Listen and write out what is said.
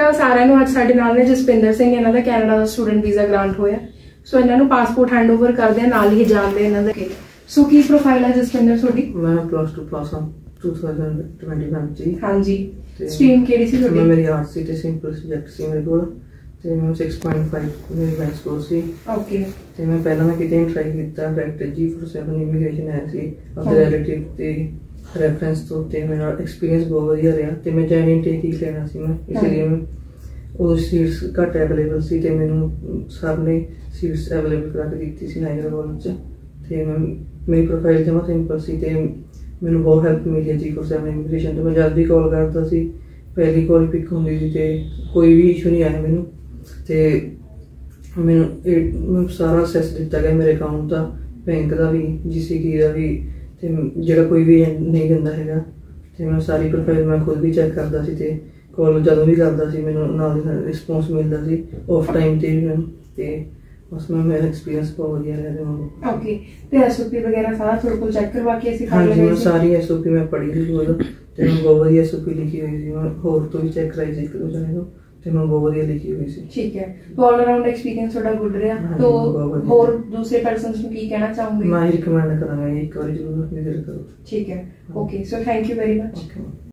ਅਕਾਲ ਸਾਰਿਆਂ ਨੂੰ ਅੱਜ ਸਾਡੇ ਨਾਲ ਨੇ ਜਸਪਿੰਦਰ ਸਿੰਘ ਇਹਨਾਂ ਦਾ ਕੈਨੇਡਾ ਦਾ ਸਟੂਡੈਂਟ ਵੀਜ਼ਾ ਗ੍ਰਾਂਟ ਹੋਇਆ। ਸੋ ਇਹਨਾਂ ਨੂੰ ਪਾਸਪੋਰਟ ਹੈਂਡਓਵਰ ਕਰਦੇ ਆ ਨਾਲ ਹੀ ਜਾਣਦੇ ਆ ਇਹਨਾਂ ਦਾ ਸੋ ਕੀ ਪ੍ਰੋਫਾਈਲ ਹੈ ਜਸਪਿੰਦਰ ਤੁਹਾਡੀ? ਮੈਂ ਪਲੱਸ 2 ਪਾਸ ਹਾਂ 2021 ਚ ਹਾਂਜੀ। ਸਟਰੀਮ ਕਿਹੜੀ ਸੀ ਤੁਹਾਡੀ? ਮੇਰੀ ਆਰਟ ਸੀ ਤੇ ਸਿੰਪਲ ਸਬਜੈਕਟ ਸੀ ਮੇਰੇ ਕੋਲ। ਤੇ ਮੈਂ 6.5 ਮੇਰੀ ਬੈਂਕ ਸਕੋਰ ਸੀ। ਓਕੇ ਤੇ ਮੈਂ ਪਹਿਲਾਂ ਮੈਂ ਕਿਤੇ ਟਰਾਈ ਕੀਤਾ ਫੈਕਟ G47 ਇਮੀਗ੍ਰੇਸ਼ਨ ਆਇਆ ਸੀ। ਆਪਣੇ। ਰਿਲੇਟਿਵ ਤੇ ਰੈਫਰੈਂਸ ਤੋਂ ਤੇ ਮੇਰਾ ਐਕਸਪੀਰੀਅੰਸ ਬਹੁਤ ਵਧੀਆ ਰਿਹਾ ਤੇ ਮੈਂ ਜੈਨੂਇਨ ਟੇਕ ਹੀ ਲੈਣਾ ਸੀ ਮੈਂ ਇਸ ਲਈ ਮੈਂ ਉਹ ਸੀਟਸ ਘੱਟ ਅਵੇਲੇਬਲ ਸੀ ਤੇ ਮੈਨੂੰ ਸਰ ਨੇ ਸੀਟਸ ਅਵੇਲੇਬਲ ਕਰਾ ਕੇ ਦਿੱਤੀ ਸੀ ਨਾਇਗਰਾ ਕਾਲਜ ਚ। ਤੇ ਮੈਂ ਮੇਰੀ ਪ੍ਰੋਫਾਈਲ ਜਮਾ ਸਿੰਪਲ ਸੀ ਤੇ ਮੈਨੂੰ ਬਹੁਤ ਹੈਲਪ ਮਿਲੀ ਹੈ G47 ਇਮੀਗ੍ਰੇਸ਼ਨ ਤੋਂ। ਮੈਂ ਜਦ ਵੀ ਕਾਲ ਕਰਦਾ ਸੀ ਪਹਿਲੀ ਕਾਲ ਪਿਕ ਹੁੰਦੀ ਸੀ ਤੇ ਕੋਈ ਵੀ ਇਸ਼ੂ ਨਹੀਂ ਆਇਆ ਮੈਨੂੰ। ਤੇ ਮੈਨੂੰ ਇਹ ਮੈਨੂੰ ਸਾਰਾ ਅਸੈਸ ਦਿੱਤਾ ਗਿਆ ਮੇਰੇ ਅਕਾਊਂਟ ਦਾ ਬੈਂਕ ਦਾ ਵੀ ਜੀਸੀਕੀ ਦਾ ਵੀ। ਤੇ ਜਿਹੜਾ ਕੋਈ ਵੀ ਨਹੀਂ ਦਿੰਦਾ ਹੈਗਾ ਤੇ ਮੈਂ ਸਾਰੀ ਪ੍ਰੋਫਾਈਲ ਮੈਂ ਖੁਦ ਵੀ ਚੈੱਕ ਕਰਦਾ ਸੀ ਤੇ ਕਾਲ ਜਦੋਂ ਵੀ ਕਰਦਾ ਸੀ ਮੈਨੂੰ ਨਾਲ ਦੀ ਨਾਲ ਰਿਸਪੌਂਸ ਮਿਲਦਾ ਸੀ ਆਫ ਟਾਈਮ ਤੇ ਵੀ ਤੇ ਉਸ ਮੈਂ ਮੇਰਾ ਐਕਸਪੀਰੀਅੰਸ ਬਹੁਤ ਵਧੀਆ ਰਿਹਾ ਤੇ ਮੈਨੂੰ ਓਕੇ ਤੇ ਐਸਓਪੀ ਵਗੈਰਾ ਸਾਰਾ ਤੁਹਾਡੇ ਕੋਲ ਚੈੱਕ ਕਰਵਾ ਕੇ ਅਸੀਂ ਕਰ ਲਵਾਂਗੇ ਮੈਂ ਸਾਰੀ ਐਸਓਪੀ ਮੈਂ ਪੜ੍ਹੀ ਸੀ ਉਹਦਾ ਤੇ ਬਹੁਤ ਵਧੀਆ ਐਸਓਪੀ ਲਿਖੀ ਹੋਈ ਸੀ ਮੈਂ ਹੋਰ ਤੋਂ ਵੀ ਚੈੱਕ ਕਰਾਈ ਸੀ ਇੱਕ ਦੋ ਜਣੇ ਤੋਂ। ਤੇ ਮੈਂ ਬਹੁਤ ਵਧੀਆ ਲਿਖੀ ਹੋਈ ਸੀ। ਠੀਕ ਹੈ। ਆਲ ਅਰਾਊਂਡ ਐਕਸਪੀਰੀਅੰਸ ਤੁਹਾਡਾ ਗੁੱਡ ਰਿਹਾ। ਤੋ। ਹੋਰ ਦੂਸਰੇ ਪਰਸਨਸ ਨੂੰ ਕੀ ਕਹਿਣਾ ਚਾਹੋਗੇ? ਮੈਂ ਰਿਕਮੈਂਡ ਕਰਾਂਗਾ ਇੱਕ ਵਾਰੀ ਜ਼ਰੂਰ ਵਿਜ਼ਿਟ ਕਰੋ। ਠੀਕ ਹੈ। Okay so thank you very much